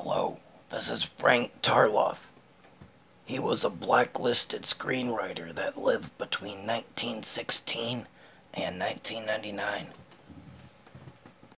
Hello, this is Frank Tarloff. He was a blacklisted screenwriter that lived between 1916 and 1999.